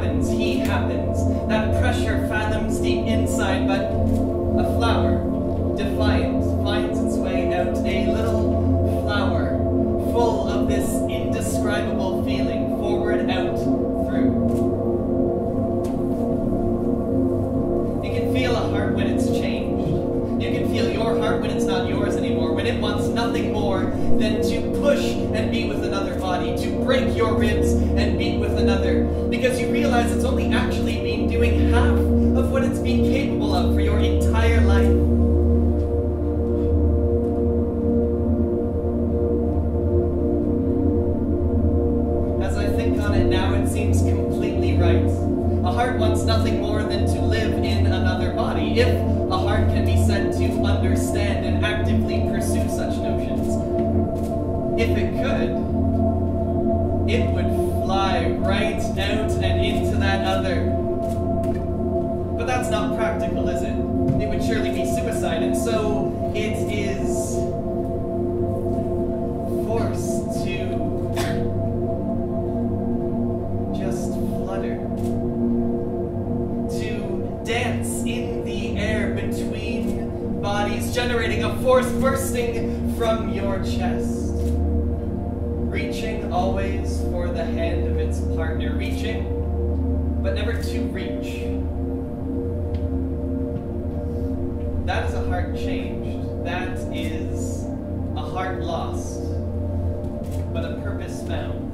opens, that pressure fathoms deep inside, but a flower, defiant, finds its way out. A little flower, full of this indescribable feeling, forward, out, through. You can feel a heart when it's changed. You can feel your heart when it's not yours anymore, when it wants nothing more than to push and be with another body, to break your ribs because you realize it's only actually been doing half of what it's been capable of for your entire life. As I think on it now, it seems completely right. A heart wants nothing more than to live in another body. If a heart can be said to understand and actively pursue such notions, if it could, it would fly right out and into that other. But that's not practical, is it? It would surely be suicide, and so it is forced to just flutter. To dance in the air between bodies, generating a force bursting from your chest. Reaching always for the you're reaching, but never to reach. That is a heart changed. That is a heart lost, but a purpose found.